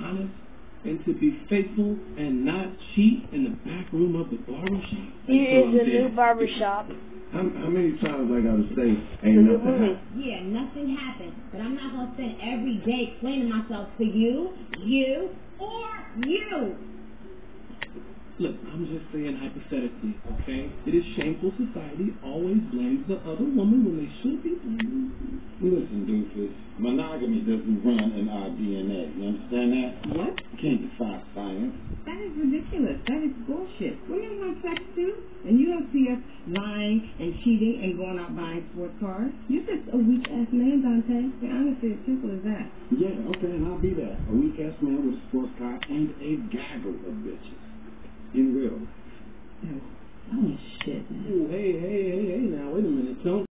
honest and to be faithful and not cheat in the back room of the barbershop. Here is the new barbershop. How, how many times I gotta say, ain't new nothing happened? Yeah, nothing happened. But I'm not gonna spend every day explaining myself to you, you, or you. Look, I'm just saying hypothetically, okay? It is shameful society always blames the other woman when they should be blaming Listen, doofus, monogamy doesn't run in our DNA. You understand that? What? You can't defy science. That is ridiculous. That is bullshit. Women have sex too, and you don't see us lying and cheating and going out buying sports cars. You're just a weak ass man, Dante. And honestly, it's simple as that. Yeah, okay, and I'll be that. A weak ass man with a sports car and a gaggle of bitches. In real life. Oh, oh shit, man. Ooh, hey, hey, hey, hey, now, wait a minute. Don't